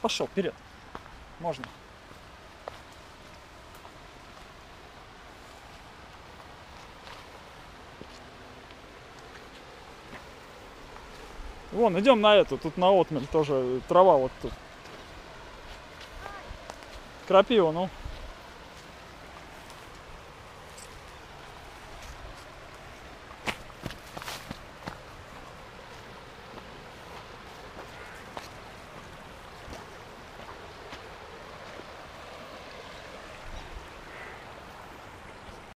Пошел, вперед. Можно. Вон, идем на эту, тут на отмель тоже трава вот тут. Крапива, ну.